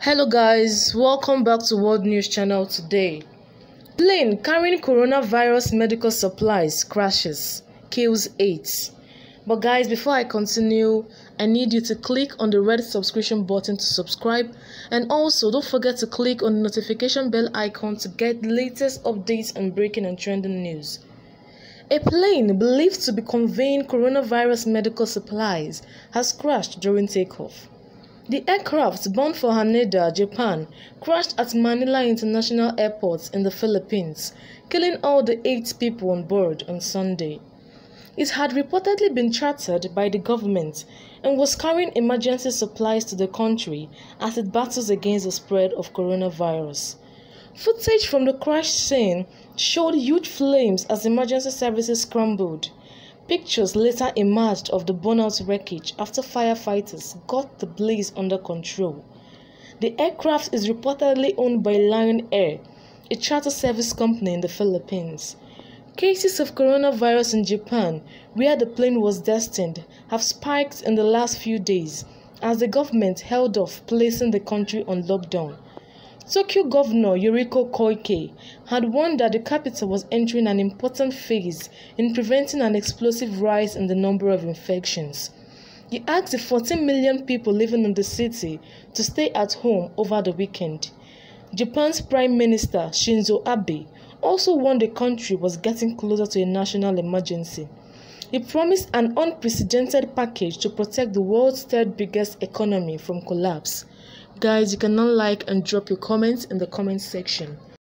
Hello guys, welcome back to World News Channel today. Plane carrying coronavirus medical supplies crashes, kills 8. But guys, before I continue, I need you to click on the red subscription button to subscribe and also don't forget to click on the notification bell icon to get latest updates on breaking and trending news. A plane believed to be conveying coronavirus medical supplies has crashed during takeoff. The aircraft, bound for Haneda, Japan, crashed at Manila International Airport in the Philippines, killing all the eight people on board on Sunday. It had reportedly been chartered by the government and was carrying emergency supplies to the country as it battles against the spread of coronavirus. Footage from the crash scene showed huge flames as emergency services scrambled. Pictures later emerged of the burnout wreckage after firefighters got the blaze under control. The aircraft is reportedly owned by Lion Air, a charter service company in the Philippines. Cases of coronavirus in Japan, where the plane was destined, have spiked in the last few days as the government held off placing the country on lockdown. Tokyo Governor Yuriko Koike had warned that the capital was entering an important phase in preventing an explosive rise in the number of infections. He asked the 14 million people living in the city to stay at home over the weekend. Japan's Prime Minister Shinzo Abe also warned the country was getting closer to a national emergency. He promised an unprecedented package to protect the world's third biggest economy from collapse. Guys, you can now like and drop your comments in the comment section.